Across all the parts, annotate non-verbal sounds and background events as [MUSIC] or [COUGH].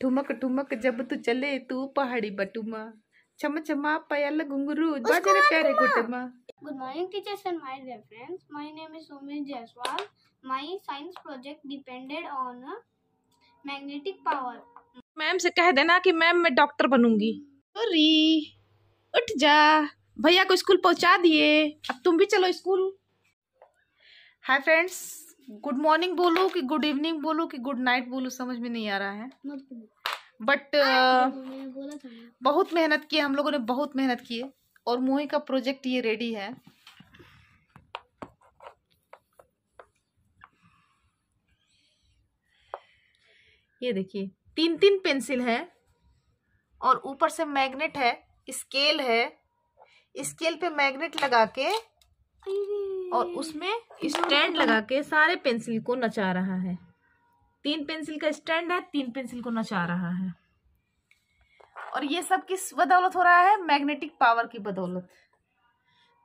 ठुमक ठुमक जब तू चले तू पहाड़ी बटुमा चम चमा पयल गुंगरू बजरे प्यारे कुटुमा good morning teachers and my dear friends my name is Sumit Jaiswal my science project depended on magnetic power ma'am से कह देना कि मैम मैं डॉक्टर बनूंगी अरे उठ जा भैया को स्कूल पहुंचा दिए अब तुम भी चलो school hi friends good morning बोलो कि गुड इवनिंग बोलो कि गुड नाइट बोलो समझ में नहीं आ रहा है बट हाँ, uh, बहुत मेहनत की हम लोगों ने बहुत मेहनत की है और मोही का प्रोजेक्ट ये रेडी है ये देखिए तीन तीन पेंसिल है और ऊपर से मैग्नेट है स्केल है स्केल पे मैग्नेट लगा के और उसमें स्टैंड मतलब लगा के सारे पेंसिल को नचा रहा है तीन पेंसिल का स्टैंड है तीन पेंसिल को नचा रहा है और ये सब किस बदौलत हो रहा है मैग्नेटिक पावर की बदौलत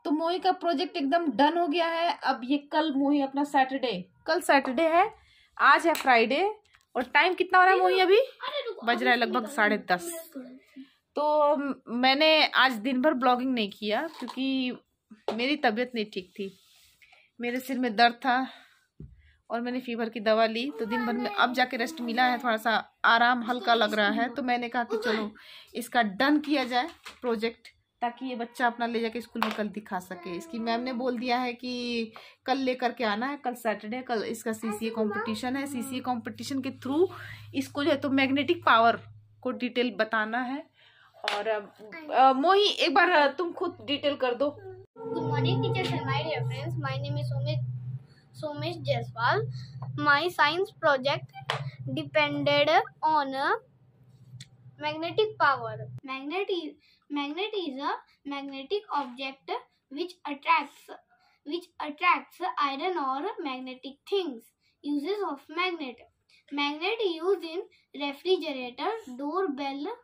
तो मोही का प्रोजेक्ट एकदम डन हो गया है अब ये कल मोही अपना सैटरडे कल सैटरडे है आज है फ्राइडे और टाइम कितना हो रहा है मोही अभी बज रहा है लगभग तो साढ़े दस तो मैंने आज दिन भर ब्लॉगिंग नहीं किया क्योंकि मेरी तबीयत नहीं ठीक थी मेरे सिर में दर्द था और मैंने फीवर की दवा ली तो दिन भर में अब जाके रेस्ट मिला है थोड़ा सा आराम हल्का लग रहा है तो मैंने कहा कि चलो इसका डन किया जाए प्रोजेक्ट ताकि ये बच्चा अपना ले जाके स्कूल में कल दिखा सके इसकी मैम ने बोल दिया है कि कल ले करके आना है कल सैटरडे कल इसका सीसीए कंपटीशन है सीसीए कंपटीशन के थ्रू इसको जो है तो मैग्नेटिक पावर को डिटेल बताना है और मोही एक बार तुम खुद डिटेल कर दो Good morning, teachers and my dear friends. My name is Somesh Jaiswal. My science project depended on magnetic power. Magnet is a magnetic object which attracts iron or magnetic things. Uses of magnet. Magnet used in refrigerator, doorbell,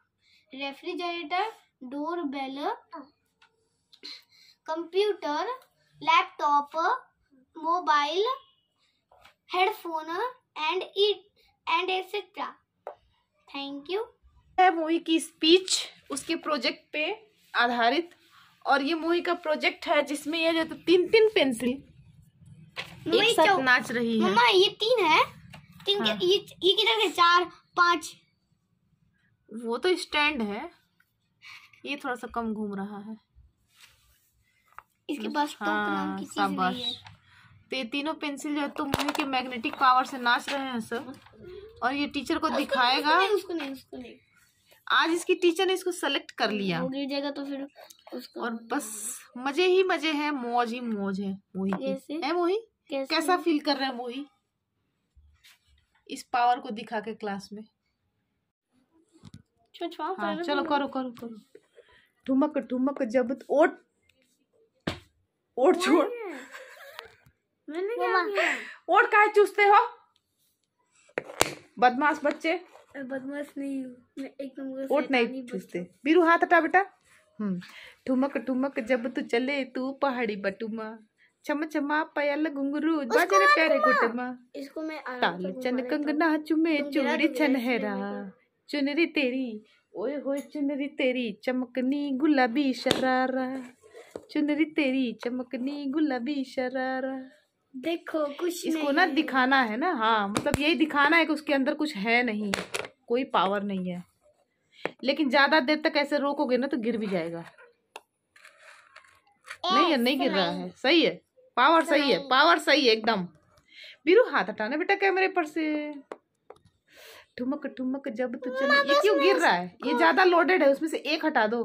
computer laptop mobile headphone and it and etcetera thank you movie की speech उसके project पे आधारित और ये movie का project है जिसमें यह जो तो तीन तीन पेंसिल एक साथ तो- नाच रही है मम्मा ये तीन है तीन हाँ। ये ये कितने के चार पांच वो तो स्टैंड है ये थोड़ा सा कम घूम रहा है इसके मतलब पास हाँ शाबाश तो ये तीनों पेंसिल जो है तो मुँह के मैग्नेटिक पावर से नाच रहे हैं सर और ये टीचर को दिखाएगा उसको नहीं, उसको नहीं। आज इसकी टीचर ने इसको सेलेक्ट कर लिया गिर जाएगा तो फिर उसको और बस मजे ही मजे हैं मौज ही मौज है मोही है मोही कैसा फील कर रहे हैं मोही इस पावर को दिखा के क्लास में हाँ, चलो करो करो करो ठुमक ठुमक जब ओट ओट छोड़ मैंने क्या किया ओट का चूसते हो बदमाश बच्चे बदमाश नहीं हूँ एकदम ओट नहीं चूसते बीरू हाथ हटा बेटा हम्म। ठुमक ठुमक जब तू चले तू पहाड़ी बटुमा चम चमा पयल घुंगरू बाजरे प्यारे गुटमा इसको मैं ताल चन कंगना चुमे चूड़ी छनहरा चुनरी तेरी ओए होए चुनरी तेरी चमकनी गुलाबी शरारा चुनरी तेरी चमकनी गुलाबी शरारा देखो कुछ इसको ना दिखाना है ना हाँ मतलब यही दिखाना है कि उसके अंदर कुछ है नहीं कोई पावर नहीं है लेकिन ज्यादा देर तक ऐसे रोकोगे ना तो गिर भी जाएगा नहीं नहीं गिर रहा है सही है पावर सही है पावर सही है एकदम बीरू हाथ हटाना बेटा कैमरे पर से ठुमक ठुमक जब तू तो चला ये क्यों गिर रहा है ये ज्यादा लोडेड है उसमें से एक हटा दो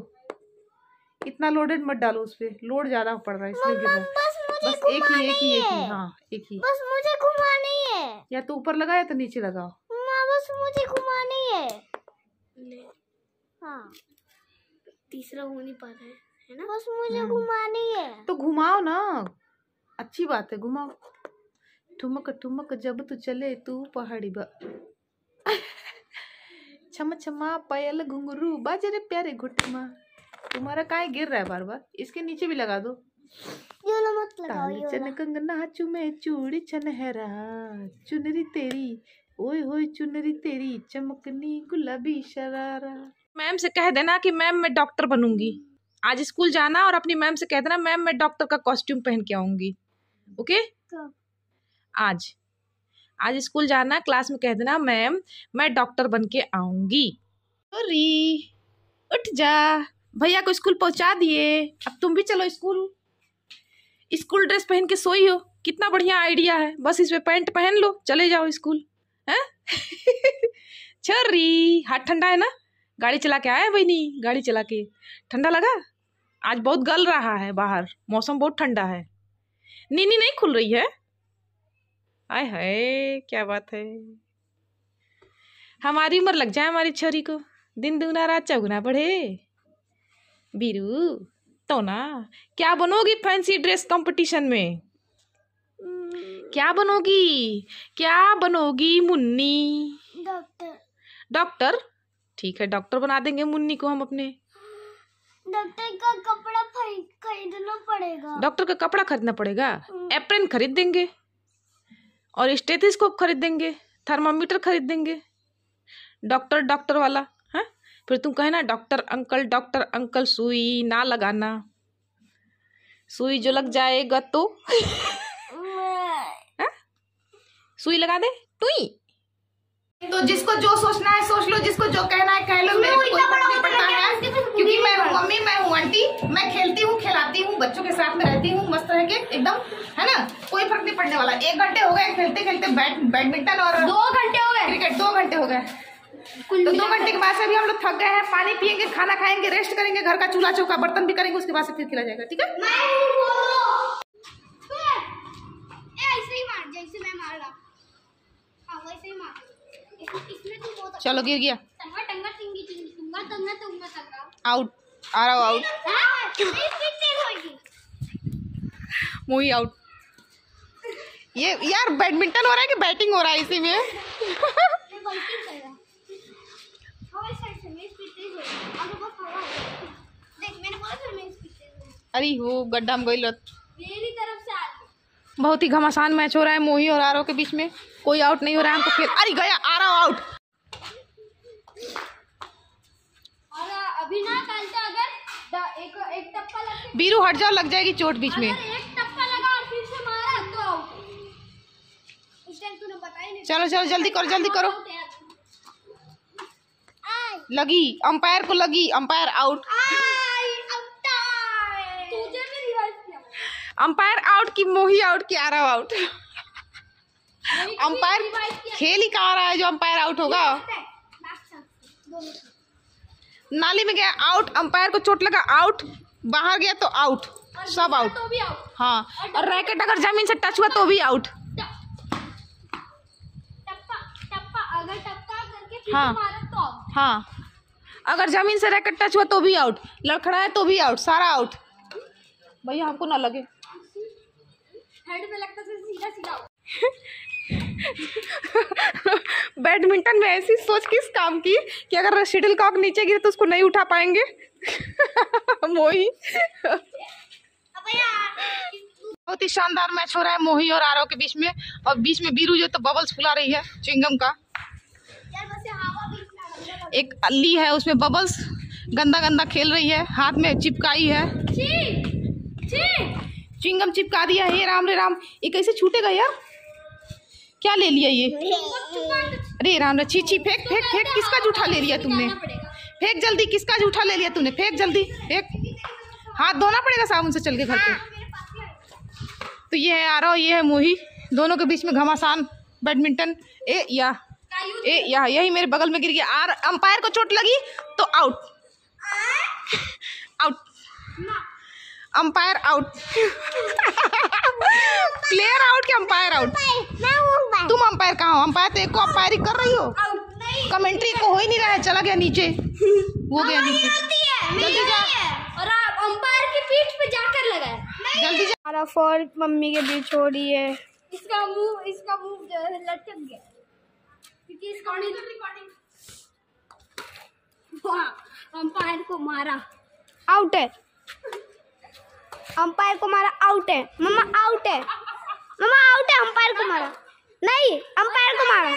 इतना लोडेड मत डालो उस पर लोड ज़्यादा पड़ रहा है इसलिए गिर रहा है बस एक ही एक ही एक ही हाँ एक ही बस मुझे घुमानी है या तो ऊपर लगा या तो नीचे लगाओ बस मुझे घुमानी है हाँ। तीसरा हो नहीं पा रहा है ना बस मुझे हम्म। घुमानी है तो घुमाओ ना अच्छी बात है घुमाओ ठुमक ठुमक जब तू चले तू पहाड़ी बा [LAUGHS] छम छमा पायल घुंगरू बाजरे प्यारे घुटमा तुम्हारा काय गिर रहा है बार बार इसके नीचे भी लगा दो मत लगाओ चुमे चूड़ी छनहरा चुनरी तेरी ओए होए चुनरी तेरी चमकनी गुलाबी शरारा मैम से कह देना कि मैम मैं डॉक्टर बनूंगी आज स्कूल जाना और अपनी मैम से कह देना मैम मैं डॉक्टर का कॉस्ट्यूम पहन के आऊंगी ओके तो। आज आज स्कूल जाना क्लास में कह देना मैम मैं डॉक्टर बन के आऊंगी उठ जा भैया को स्कूल पहुंचा दिए अब तुम भी चलो स्कूल स्कूल ड्रेस पहन के सोई हो कितना बढ़िया आइडिया है बस इसमें पैंट पहन लो चले जाओ स्कूल हैं [LAUGHS] छर्री हाथ ठंडा है ना गाड़ी चला के आया बहनी गाड़ी चला के ठंडा लगा आज बहुत गल रहा है बाहर मौसम बहुत ठंडा है नीनी नहीं खुल रही है आय है क्या बात है हमारी उम्र लग जाए हमारी छरी को दिन दुगना रात चौगुना बढ़े बीरू तो ना क्या बनोगी फैंसी ड्रेस कंपटीशन में क्या बनोगी क्या बनोगी मुन्नी डॉक्टर डॉक्टर ठीक है डॉक्टर बना देंगे मुन्नी को हम अपने डॉक्टर का कपड़ा खरीदना पड़ेगा डॉक्टर का कपड़ा खरीदना पड़ेगा एप्रेन खरीद देंगे और स्टेथिस्कोप खरीद देंगे थर्मामीटर खरीद देंगे डॉक्टर डॉक्टर वाला फिर तुम कहना डॉक्टर अंकल डॉक्टर अंकल सुई ना लगाना सुई जो लग जाएगा तो हाँ? सुई लगा दे ही तो जिसको जो सोचना है सोच लो जिसको जो कहना है कह लो मेरे कोई फर्क नहीं पड़ता है क्योंकि मैं हूँ मम्मी मैं हूँ आंटी मैं खेलती हूँ खिलाती हूँ बच्चों के साथ में रहती हूँ मस्त रह के एकदम है ना कोई फर्क नहीं पड़ने वाला एक घंटे हो गए खेलते खेलते बैडमिंटन और दो घंटे हो गए क्रिकेट दो घंटे हो गए तो दो घंटे के बाद से अभी हम लोग थक गए हैं पानी पिएंगे खाना खाएंगे रेस्ट करेंगे घर का चूल्हा चौका बर्तन भी करेंगे उसके बाद से फिर खिला जाएगा ठीक है हाँ, तो चलो गिर गया आउट आ रहा हूँ आउट मूवी आउट ये यार बैडमिंटन हो रहा है कि बैटिंग हो रहा है इसी में अरे हो गड्ढा में गई लत मेरी तरफ से बहुत ही घमासान मैच हो रहा है मोही और आरो के बीच में कोई आउट नहीं हो रहा है हमको खेल अरे गया आरव आउट अभी ना तो अगर बीरू हट जाओ लग जाएगी चोट बीच में तो चलो चलो जल्दी करो जल्दी करो लगी अंपायर को लगी अंपायर आउट अंपायर आउट की मोही आउट की आरव आउट अंपायर खेल ही कहा रहा है जो अंपायर आउट होगा नाली में गया आउट अंपायर को चोट लगा आउट बाहर गया तो आउट सब आउट तो हाँ और रैकेट अगर जमीन से टच हुआ तो भी आउट हाँ तो हाँ अगर जमीन से रैकेट टच हुआ तो भी आउट लड़खड़ा है तो भी आउट सारा आउट भैया आपको ना लगे [LAUGHS] बैडमिंटन में ऐसी सोच किस काम की कि अगर शिडल कॉक नीचे गिरे तो उसको नहीं उठा पाएंगे [LAUGHS] मोही बहुत ही शानदार मैच हो रहा है मोही और आरव के बीच में और बीच में बीरू जो तो बबल्स फुला रही है चिंगम का एक अली है उसमें बबल्स गंदा गंदा खेल रही है हाथ में चिपकाई है चिंगम चिपका दिया हे राम रे राम ये कैसे छूटेगा यार क्या ले लिया ये अरे राम रे ची ची फेंक फेंक फेंक किसका जूठा ले लिया तुमने फेंक जल्दी किसका जूठा ले लिया तुमने फेंक जल्दी फेंक हाथ धोना पड़ेगा साबुन से चल के घर पे हाँ, तो ये है आरव ये है मोही दोनों के बीच में घमासान बैडमिंटन ए या ए यहाँ यही मेरे बगल में गिर गया आर अंपायर को चोट लगी तो out out umpire out player out के अंपायर आउट तुम अंपायर कहाँ हो अंपायर तो एक को ही कर रही हो कमेंट्री को हो ही नहीं रहा है चला गया नीचे वो गया नीचे जल्दी जा और अंपायर के पीठ पे जाकर जल्दी जा फॉर मम्मी के बीच हो रही है इसका मुंह इसका मुंह लटक गया अंपायर को मारा आउट है अंपायर को मारा आउट है मम्मा आउट है मम्मा आउट है अंपायर को मारा नहीं अंपायर को मारा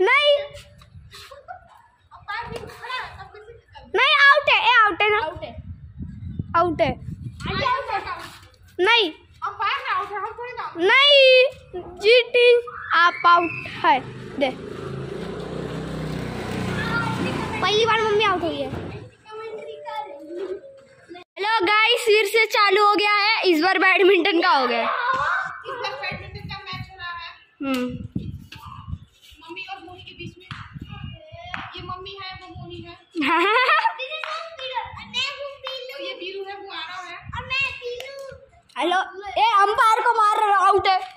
नहीं नहीं आउट है ए आउट है ना आउट है आउट है नहीं नहीं जीटी आप आउट है दे पहली बार मम्मी आउट हुई है हेलो गाइस फिर से चालू हो गया है इस बार बैडमिंटन का हो गया इस बार बैडमिंटन का मैच हो रहा है हम्म। मम्मी और मोनी के बीच में ये मम्मी है वो मोनी है हेलो [LAUGHS] तो ए अंपायर को doubt